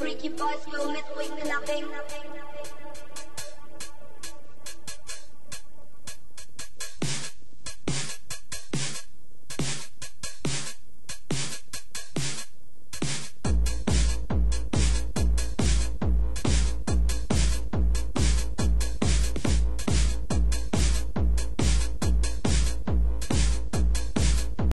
Freaky boys will meet with loving.